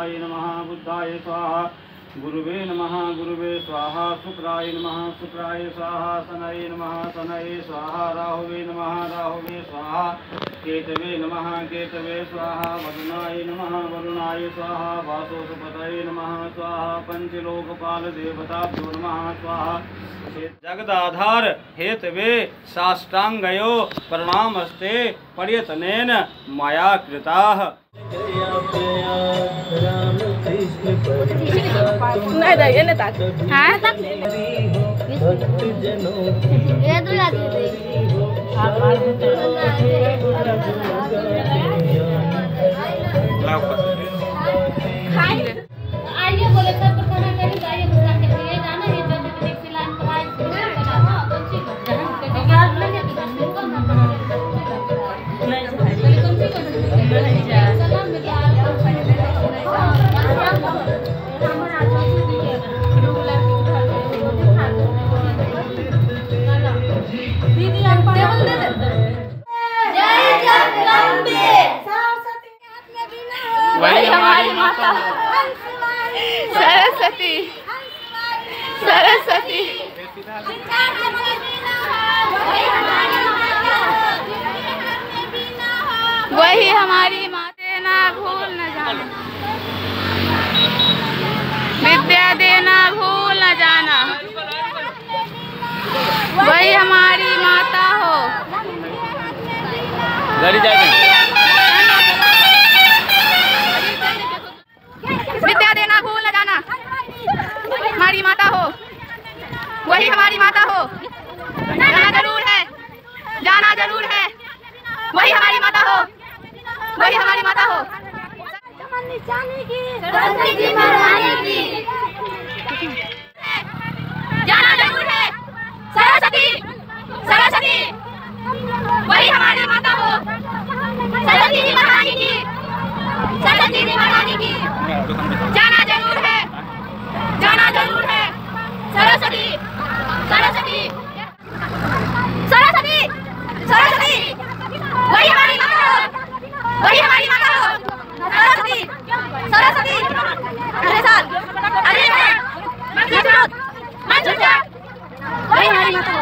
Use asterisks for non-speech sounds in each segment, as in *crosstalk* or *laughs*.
बुद्धाय नमः बुद्धाय स्वाहा। गुरुवे नमः गुरुवे स्वाहा शुक्राय नमः शुक्राय स्वाहा शनये नमः शनये स्वाहा राहुवे नमः राहुवे स्वाहा केतवे नमः केतवे स्वाहा वरुणाय नमः वरुणाय स्वाहा वासोपतये नमः स्वाहा पंचलोकपाल देवताभ्यो स्वाहा जगदाधार हेतवे साष्टांगयो प्रणामस्ते पर्यतनेन मया कृताः नाही नाही येणे ताक हा? ये तुला दे आइए बोले सर सरस्वती। सरस्वती। वही हमारी माते ना भूल न जाना। विद्या देना भूल न जाना। वही हमारी माता हो। हमारी माता हो। जाना ज़रूर है। सरस्वती सरस्वती वही हमारी माता हो। सरस्वती जी महारानी की। सरस्वती जी महारानी की जाना ज़रूर है जाना ज़रूर है सरस्वती सरस्वती सरस्वती सरस्वती वही हमारी माता हो वही हमारी माता हो। सरस्वती। सरस्वती। अगले साल। अगले साल मंजूर मंजूर वही हमारी माता हो।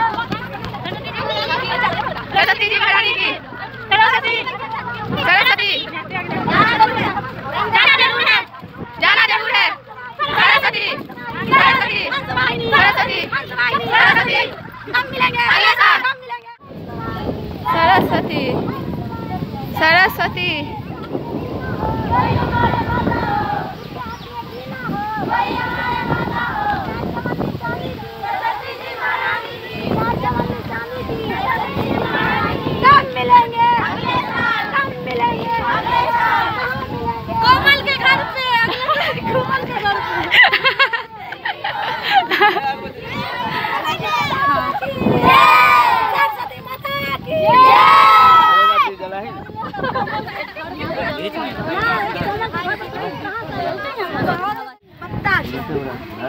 सरस्वती जी महारानी की। सरस्वती। सरस्वती। जाना ज़रूर है। जाना ज़रूर है। सरस्वती। सरस्वती। सरस्वती। सरस्वती। हम मिलेंगे। अगले साल। सरस्वती। सरस्वती भैया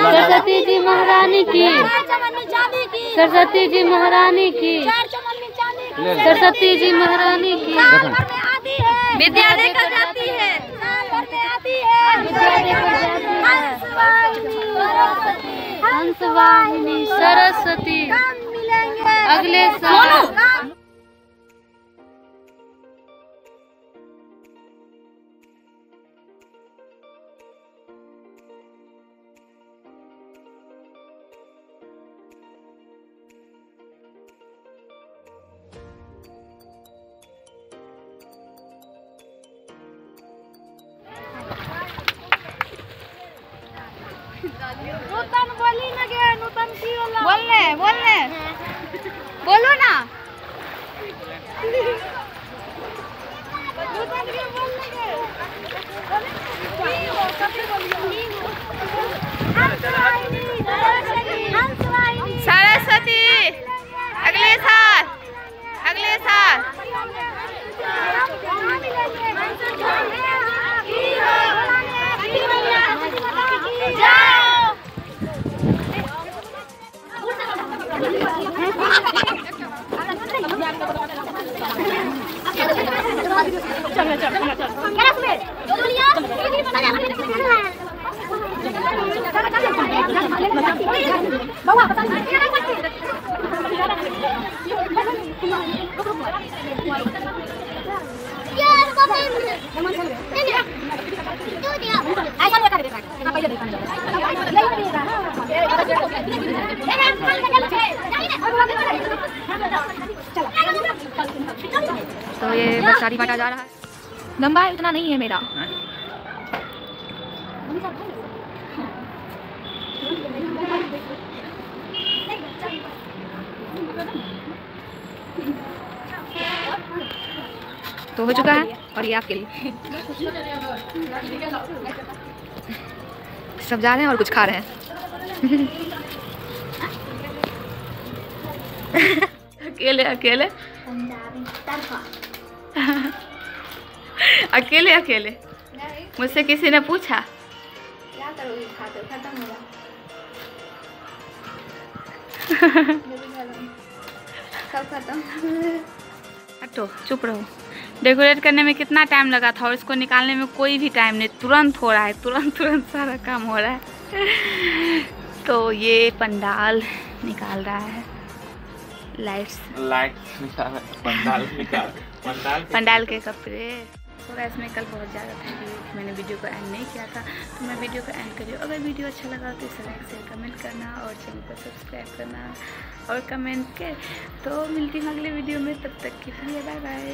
सरस्वती जी महारानी की। सरस्वती जी महारानी की। सरस्वती जी महारानी की। विद्या है देकर जाती है? हंसवाहिनी। सरस्वती। अगले साल। नूतन बोली Bawa, pesan. बस बांटा जा रहा है। लंबा उतना नहीं है मेरा। तो हो चुका है और ये आपके लिए। सब जा रहे हैं और कुछ खा रहे हैं। *laughs* अकेले अकेले। *laughs* अकेले अकेले? मुझसे किसी ने पूछा? क्या करोगी खाते खत्म हो सब खत्म। हटो चुप रहो। डेकोरेट करने में कितना टाइम लगा था और इसको निकालने में कोई भी टाइम नहीं। तुरंत हो रहा है तुरंत तुरंत सारा काम हो रहा है। तो ये पंडाल निकाल रहा है। लाइट्स लाइट निकाल पंडाल निकाल पंडाल के कपड़े। थोड़ा इसमें कल बहुत ज़्यादा था मैंने वीडियो को एंड नहीं किया था। तो मैं वीडियो को एंड करी। अगर वीडियो अच्छा लगा तो इसे लाइक से कमेंट करना और चैनल को सब्सक्राइब करना और कमेंट के। तो मिलती हूँ अगले वीडियो में तब तक के लिए बाय बाय